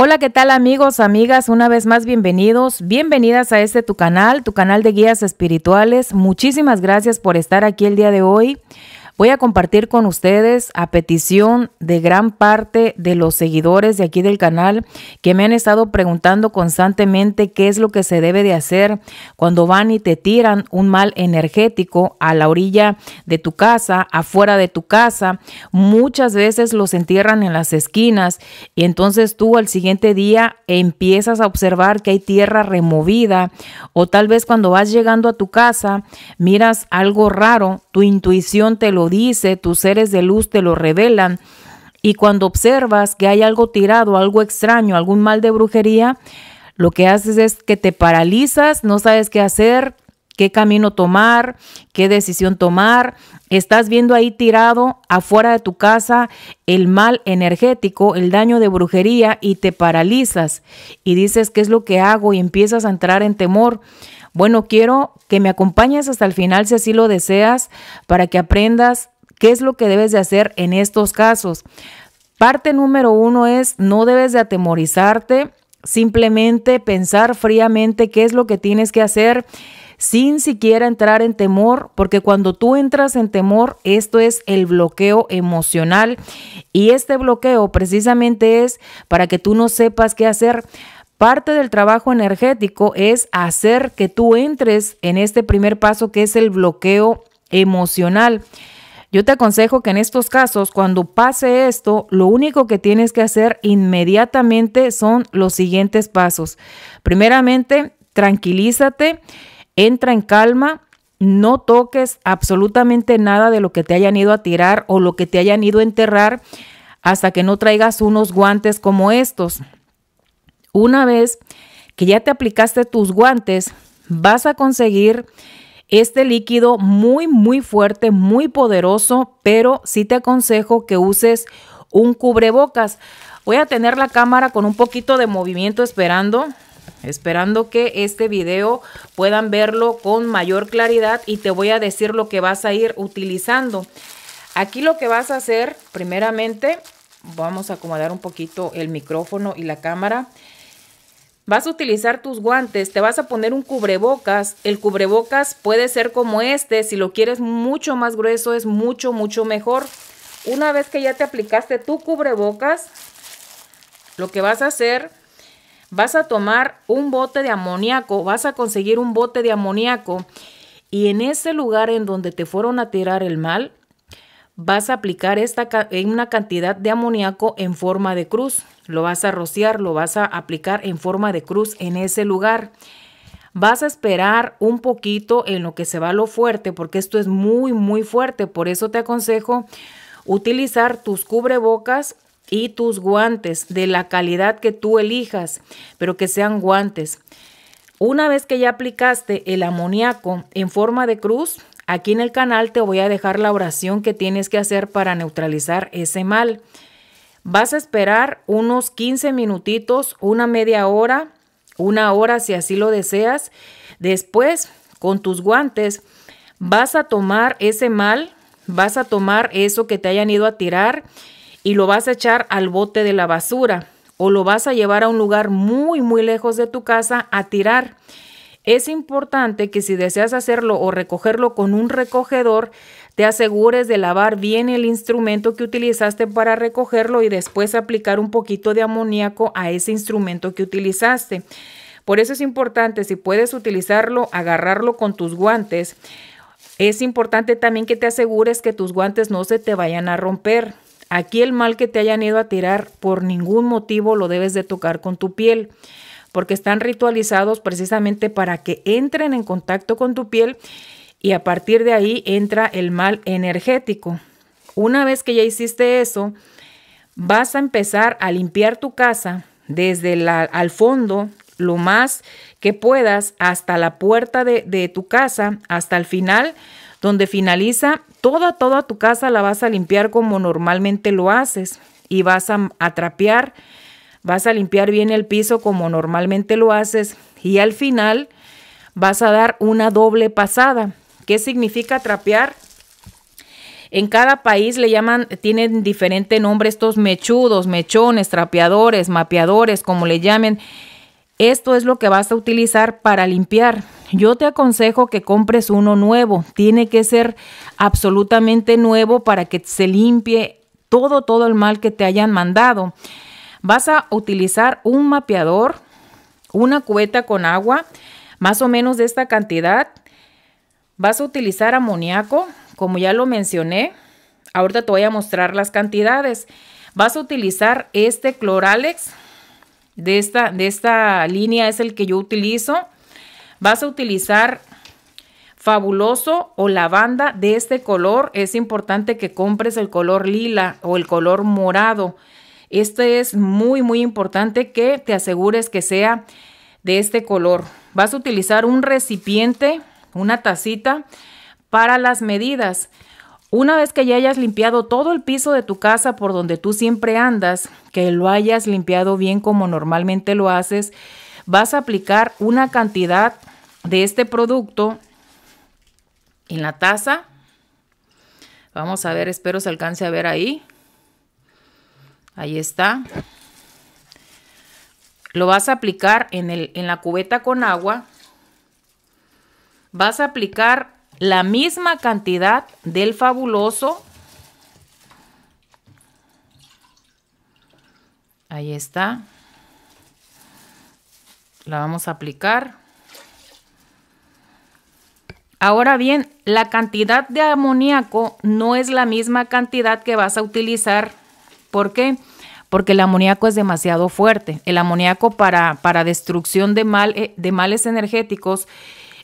Hola, ¿qué tal amigos, amigas? Una vez más, bienvenidos, bienvenidas a este tu canal, tu canal de guías espirituales. Muchísimas gracias por estar aquí el día de hoy. Voy a compartir con ustedes a petición de gran parte de los seguidores de aquí del canal que me han estado preguntando constantemente qué es lo que se debe de hacer cuando van y te tiran un mal energético a la orilla de tu casa, afuera de tu casa. Muchas veces los entierran en las esquinas y entonces tú al siguiente día empiezas a observar que hay tierra removida o tal vez cuando vas llegando a tu casa miras algo raro, tu intuición te lo dice, tus seres de luz te lo revelan. Y cuando observas que hay algo tirado, algo extraño, algún mal de brujería, lo que haces es que te paralizas, no sabes qué hacer, qué camino tomar, qué decisión tomar. Estás viendo ahí tirado afuera de tu casa el mal energético, el daño de brujería y te paralizas y dices, ¿qué es lo que hago? Y empiezas a entrar en temor. Bueno, quiero que me acompañes hasta el final si así lo deseas para que aprendas qué es lo que debes de hacer en estos casos. Parte número uno es no debes de atemorizarte, simplemente pensar fríamente qué es lo que tienes que hacer sin siquiera entrar en temor, porque cuando tú entras en temor, esto es el bloqueo emocional y este bloqueo precisamente es para que tú no sepas qué hacer. Parte del trabajo energético es hacer que tú entres en este primer paso que es el bloqueo emocional. Yo te aconsejo que en estos casos, cuando pase esto, lo único que tienes que hacer inmediatamente son los siguientes pasos. Primeramente, tranquilízate, entra en calma, no toques absolutamente nada de lo que te hayan ido a tirar o lo que te hayan ido a enterrar hasta que no traigas unos guantes como estos. Una vez que ya te aplicaste tus guantes, vas a conseguir este líquido muy, muy fuerte, muy poderoso, pero sí te aconsejo que uses un cubrebocas. Voy a tener la cámara con un poquito de movimiento esperando, esperando que este video puedan verlo con mayor claridad y te voy a decir lo que vas a ir utilizando. Aquí lo que vas a hacer, primeramente, vamos a acomodar un poquito el micrófono y la cámara. Vas a utilizar tus guantes, te vas a poner un cubrebocas. El cubrebocas puede ser como este, si lo quieres mucho más grueso es mucho, mucho mejor. Una vez que ya te aplicaste tu cubrebocas, lo que vas a hacer, vas a tomar un bote de amoníaco, vas a conseguir un bote de amoníaco y en ese lugar en donde te fueron a tirar el mal, vas a aplicar esta, una cantidad de amoníaco en forma de cruz. Lo vas a rociar, lo vas a aplicar en forma de cruz en ese lugar. Vas a esperar un poquito en lo que se va lo fuerte, porque esto es muy, muy fuerte. Por eso te aconsejo utilizar tus cubrebocas y tus guantes de la calidad que tú elijas, pero que sean guantes. Una vez que ya aplicaste el amoníaco en forma de cruz, Aquí en el canal te voy a dejar la oración que tienes que hacer para neutralizar ese mal. Vas a esperar unos 15 minutitos, una media hora, una hora si así lo deseas. Después, con tus guantes, vas a tomar ese mal, vas a tomar eso que te hayan ido a tirar y lo vas a echar al bote de la basura o lo vas a llevar a un lugar muy, muy lejos de tu casa a tirar. Es importante que si deseas hacerlo o recogerlo con un recogedor, te asegures de lavar bien el instrumento que utilizaste para recogerlo y después aplicar un poquito de amoníaco a ese instrumento que utilizaste. Por eso es importante, si puedes utilizarlo, agarrarlo con tus guantes. Es importante también que te asegures que tus guantes no se te vayan a romper. Aquí el mal que te hayan ido a tirar por ningún motivo lo debes de tocar con tu piel porque están ritualizados precisamente para que entren en contacto con tu piel y a partir de ahí entra el mal energético. Una vez que ya hiciste eso, vas a empezar a limpiar tu casa desde al fondo lo más que puedas hasta la puerta de, de tu casa, hasta el final, donde finaliza, toda, toda tu casa la vas a limpiar como normalmente lo haces y vas a, a trapear vas a limpiar bien el piso como normalmente lo haces y al final vas a dar una doble pasada. ¿Qué significa trapear? En cada país le llaman, tienen diferente nombre estos mechudos, mechones, trapeadores, mapeadores, como le llamen. Esto es lo que vas a utilizar para limpiar. Yo te aconsejo que compres uno nuevo. Tiene que ser absolutamente nuevo para que se limpie todo, todo el mal que te hayan mandado. Vas a utilizar un mapeador, una cubeta con agua, más o menos de esta cantidad. Vas a utilizar amoníaco, como ya lo mencioné, ahorita te voy a mostrar las cantidades. Vas a utilizar este Cloralex, de esta, de esta línea es el que yo utilizo. Vas a utilizar fabuloso o lavanda de este color. Es importante que compres el color lila o el color morado. Este es muy, muy importante que te asegures que sea de este color. Vas a utilizar un recipiente, una tacita para las medidas. Una vez que ya hayas limpiado todo el piso de tu casa por donde tú siempre andas, que lo hayas limpiado bien como normalmente lo haces, vas a aplicar una cantidad de este producto en la taza. Vamos a ver, espero se alcance a ver ahí. Ahí está. Lo vas a aplicar en, el, en la cubeta con agua. Vas a aplicar la misma cantidad del fabuloso. Ahí está. La vamos a aplicar. Ahora bien, la cantidad de amoníaco no es la misma cantidad que vas a utilizar. ¿Por qué? Porque el amoníaco es demasiado fuerte. El amoníaco para, para destrucción de, mal, eh, de males energéticos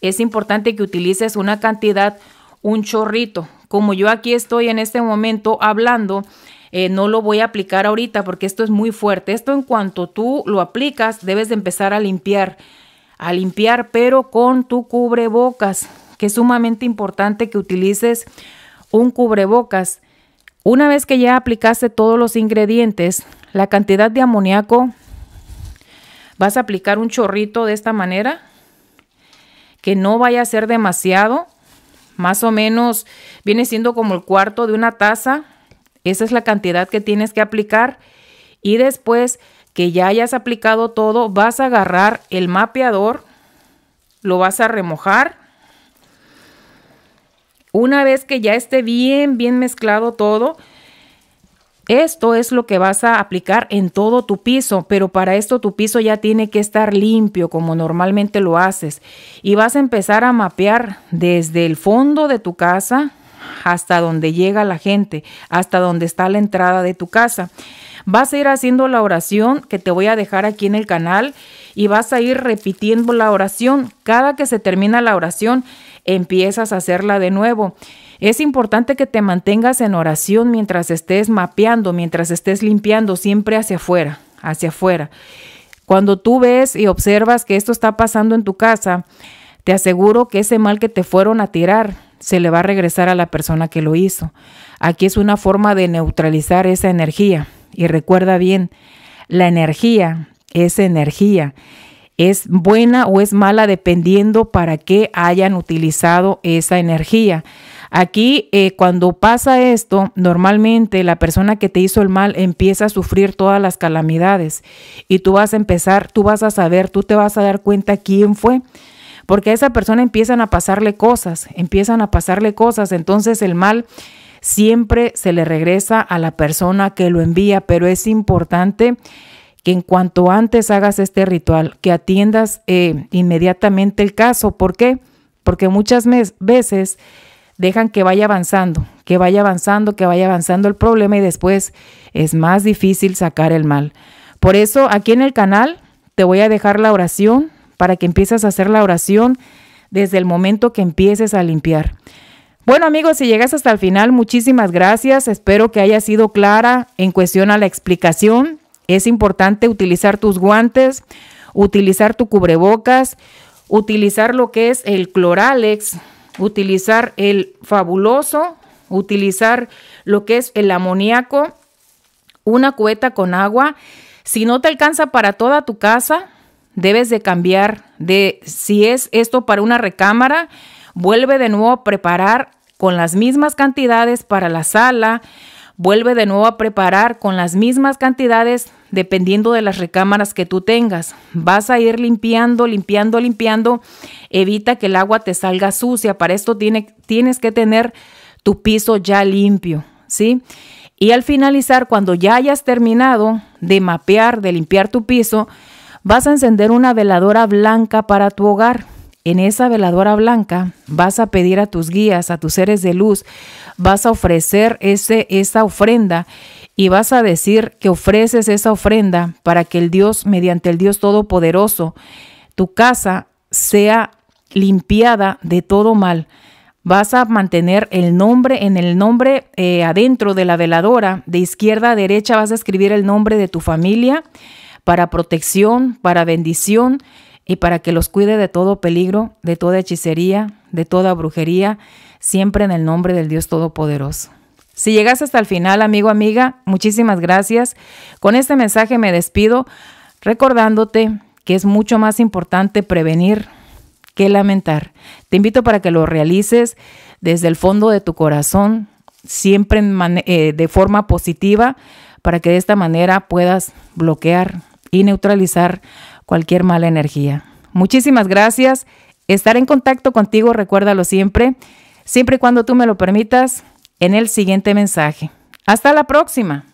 es importante que utilices una cantidad, un chorrito. Como yo aquí estoy en este momento hablando, eh, no lo voy a aplicar ahorita porque esto es muy fuerte. Esto en cuanto tú lo aplicas, debes de empezar a limpiar, a limpiar, pero con tu cubrebocas, que es sumamente importante que utilices un cubrebocas. Una vez que ya aplicaste todos los ingredientes, la cantidad de amoníaco, vas a aplicar un chorrito de esta manera que no vaya a ser demasiado, más o menos viene siendo como el cuarto de una taza, esa es la cantidad que tienes que aplicar. Y después que ya hayas aplicado todo, vas a agarrar el mapeador, lo vas a remojar. Una vez que ya esté bien, bien mezclado todo, esto es lo que vas a aplicar en todo tu piso, pero para esto tu piso ya tiene que estar limpio como normalmente lo haces. Y vas a empezar a mapear desde el fondo de tu casa hasta donde llega la gente, hasta donde está la entrada de tu casa. Vas a ir haciendo la oración que te voy a dejar aquí en el canal y vas a ir repitiendo la oración. Cada que se termina la oración, empiezas a hacerla de nuevo. Es importante que te mantengas en oración mientras estés mapeando, mientras estés limpiando, siempre hacia afuera, hacia afuera. Cuando tú ves y observas que esto está pasando en tu casa, te aseguro que ese mal que te fueron a tirar se le va a regresar a la persona que lo hizo. Aquí es una forma de neutralizar esa energía. Y recuerda bien, la energía es energía. Es buena o es mala dependiendo para qué hayan utilizado esa energía. Aquí, eh, cuando pasa esto, normalmente la persona que te hizo el mal empieza a sufrir todas las calamidades y tú vas a empezar, tú vas a saber, tú te vas a dar cuenta quién fue, porque a esa persona empiezan a pasarle cosas, empiezan a pasarle cosas, entonces el mal siempre se le regresa a la persona que lo envía, pero es importante que en cuanto antes hagas este ritual, que atiendas eh, inmediatamente el caso. ¿Por qué? Porque muchas veces dejan que vaya avanzando, que vaya avanzando, que vaya avanzando el problema y después es más difícil sacar el mal. Por eso aquí en el canal te voy a dejar la oración para que empieces a hacer la oración desde el momento que empieces a limpiar. Bueno amigos, si llegas hasta el final, muchísimas gracias. Espero que haya sido clara en cuestión a la explicación. Es importante utilizar tus guantes, utilizar tu cubrebocas, utilizar lo que es el cloralex, utilizar el fabuloso, utilizar lo que es el amoníaco, una cubeta con agua. Si no te alcanza para toda tu casa, debes de cambiar de si es esto para una recámara, vuelve de nuevo a preparar con las mismas cantidades para la sala, vuelve de nuevo a preparar con las mismas cantidades dependiendo de las recámaras que tú tengas. Vas a ir limpiando, limpiando, limpiando. Evita que el agua te salga sucia. Para esto tiene, tienes que tener tu piso ya limpio, ¿sí? Y al finalizar, cuando ya hayas terminado de mapear, de limpiar tu piso, vas a encender una veladora blanca para tu hogar. En esa veladora blanca vas a pedir a tus guías, a tus seres de luz, vas a ofrecer ese, esa ofrenda y vas a decir que ofreces esa ofrenda para que el Dios, mediante el Dios Todopoderoso, tu casa sea limpiada de todo mal. Vas a mantener el nombre, en el nombre eh, adentro de la veladora, de izquierda a derecha vas a escribir el nombre de tu familia para protección, para bendición y para que los cuide de todo peligro, de toda hechicería, de toda brujería, siempre en el nombre del Dios Todopoderoso. Si llegas hasta el final, amigo, amiga, muchísimas gracias. Con este mensaje me despido recordándote que es mucho más importante prevenir que lamentar. Te invito para que lo realices desde el fondo de tu corazón, siempre eh, de forma positiva, para que de esta manera puedas bloquear y neutralizar cualquier mala energía. Muchísimas gracias. Estaré en contacto contigo, recuérdalo siempre, siempre y cuando tú me lo permitas, en el siguiente mensaje. Hasta la próxima.